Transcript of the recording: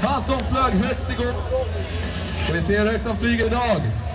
Han som flög högst igår. Ska vi se hur högt han flyger idag?